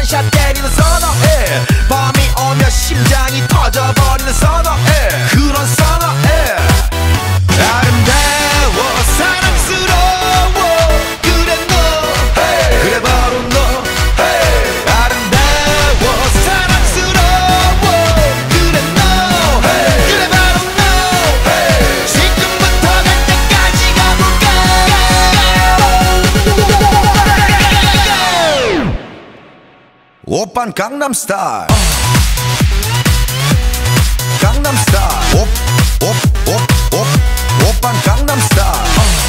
원샷 때리는 선어해 밤이 오면 심장이 터져버리는 선어해 그런 선어해 오빤 강남스타일 강남스타일 옵옵옵옵 오빤 강남스타일 강남스타일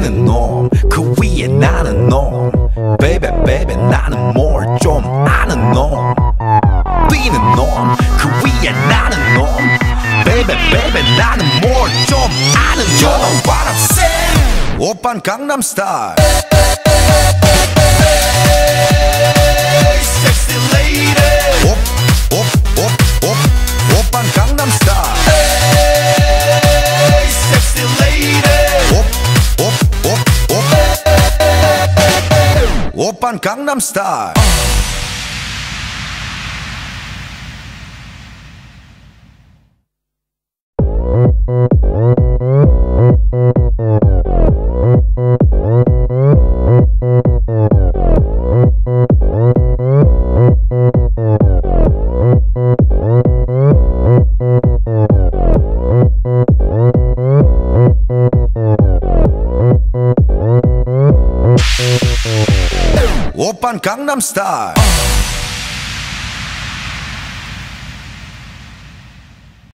뛰는 놈그 위에 나는 놈 베베 베베 나는 뭘 좀 아는 놈 뛰는 놈그 위에 나는 놈 베베 베베 나는 뭘 좀 아는 놈 You know what I'm saying 오빤 강남스타일 섹시 오빤 강남스타일 오빤 강남스타일